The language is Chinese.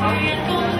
知道我